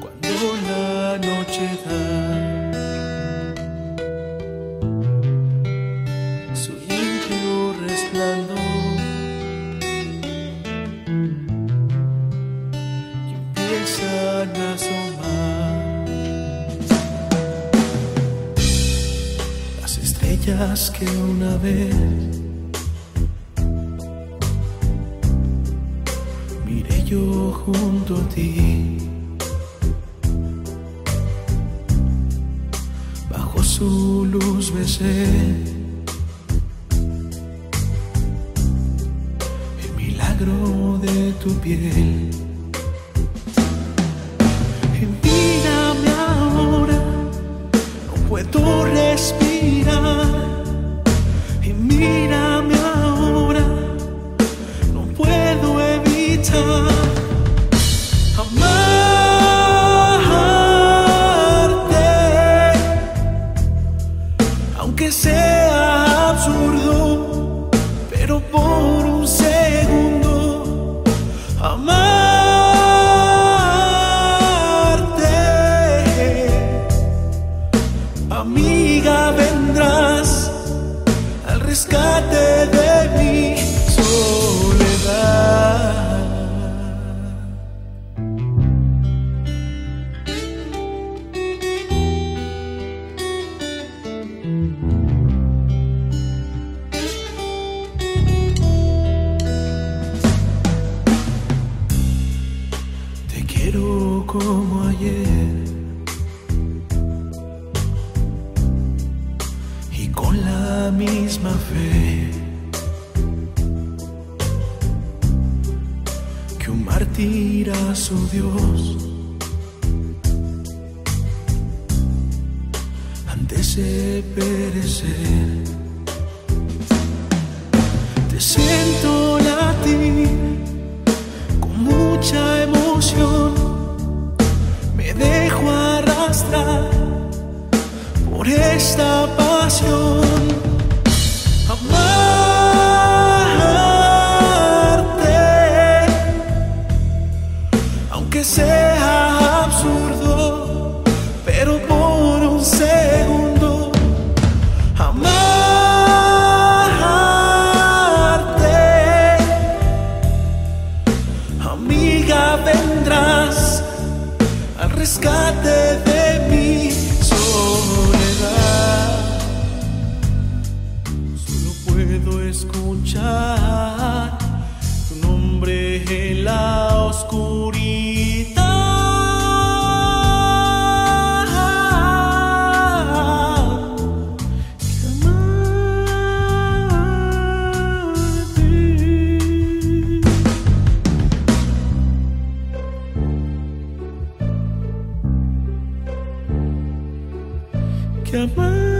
Cuando la noche da su limpio resplandor y empiezan a asomar. Las estrellas que una vez yo junto a ti. Bajo su luz besé el milagro de tu piel. Pero por como ayer. Y con la misma fe. Que un mártir a su Dios. Antes de perecer. Te siento latir con mucha emoción dejo arrastrar por esta pasión. Amarte, aunque sea absurdo, pero por un segundo. Amarte. Amiga, rescate que amar.